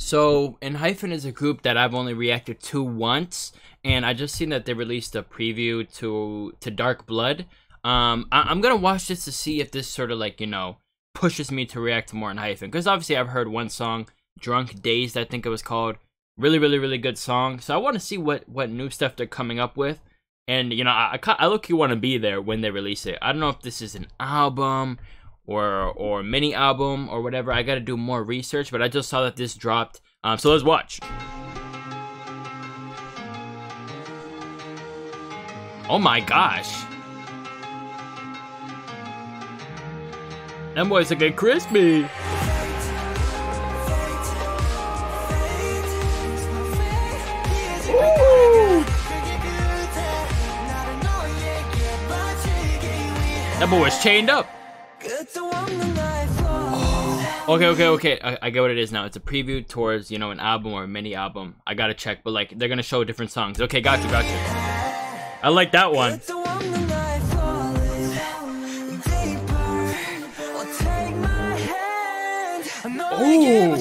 So, Enhypen is a group that I've only reacted to once, and I just seen that they released a preview to to Dark Blood. Um, I- am gonna watch this to see if this sort of like you know pushes me to react to more Hyphen, because obviously I've heard one song, Drunk Dazed, I think it was called, really really really good song. So I want to see what what new stuff they're coming up with, and you know I, I look you want to be there when they release it. I don't know if this is an album or or mini album or whatever. I got to do more research, but I just saw that this dropped. Um, so let's watch. Oh my gosh. Them boys are crispy. That boy was chained up. Okay, okay, okay. I, I, get what it is now. It's a preview towards, you know, an album or a mini album. I gotta check, but like, they're gonna show different songs. Okay, got you, got you. I like that one. Ooh.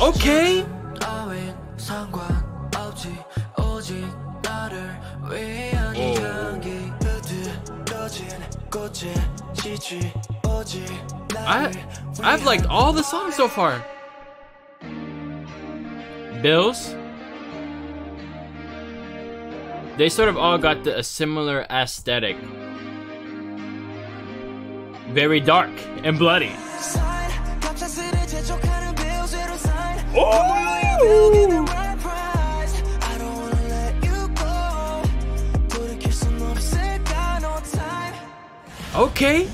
Okay. I I've liked all the songs so far. Bills. They sort of all got the, a similar aesthetic. Very dark and bloody. Ooh! Okay.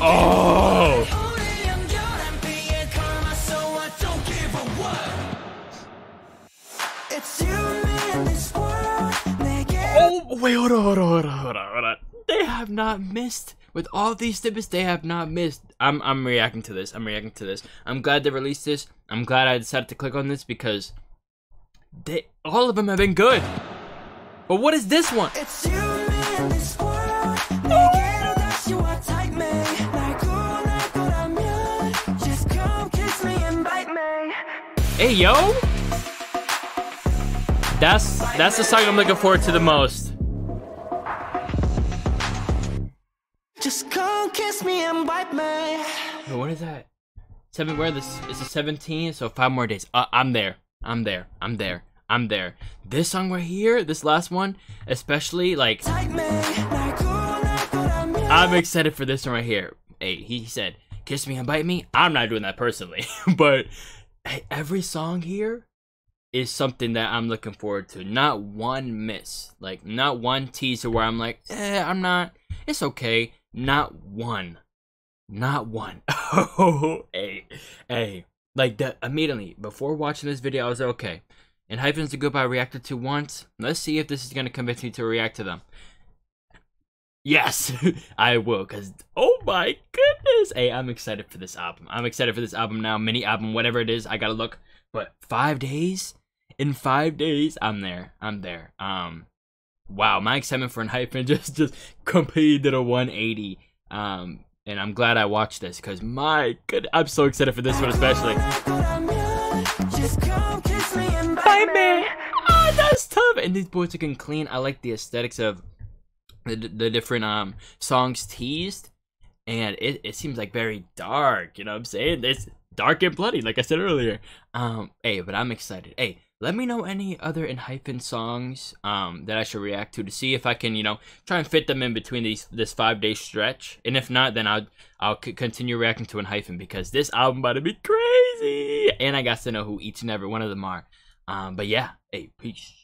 Oh. Oh, wait, hold on, hold on, hold on, hold on, hold on. They have not missed. With all these snippets, they have not missed. I'm, I'm reacting to this. I'm reacting to this. I'm glad they released this. I'm glad I decided to click on this because they, all of them have been good. But what is this one? Hey yo! That's that's the song I'm looking forward to the most. Kiss me and bite me. Wait, what is that? Seven. Where this is it? 17. So five more days. Uh, I'm there. I'm there. I'm there. I'm there. This song right here, this last one, especially like. I'm excited for this one right here. Hey, he said, "Kiss me and bite me." I'm not doing that personally, but every song here is something that I'm looking forward to. Not one miss. Like, not one teaser where I'm like, eh, I'm not. It's okay. Not one. Not one. Oh, hey, hey. Like, that immediately, before watching this video, I was like, okay. Enhypen's a goodbye reacted to once. Let's see if this is going to convince me to react to them. Yes, I will, because, oh my goodness. Hey, I'm excited for this album. I'm excited for this album now, mini album, whatever it is. I gotta look. But five days? In five days, I'm there. I'm there. Um, wow, my excitement for Enhypen just, just completely did a 180. Um, and I'm glad I watched this, because my good, I'm so excited for this one especially. Bye, man. Oh, that's tough. And these boys are getting clean. I like the aesthetics of the, the different um songs teased and it, it seems like very dark you know what i'm saying it's dark and bloody like i said earlier um hey but i'm excited hey let me know any other Enhypen songs um that i should react to to see if i can you know try and fit them in between these this five day stretch. And if not then i'll i'll continue reacting to Enhypen because this album about to be crazy! And i got to know who each and every one of them are. Um but yeah hey peace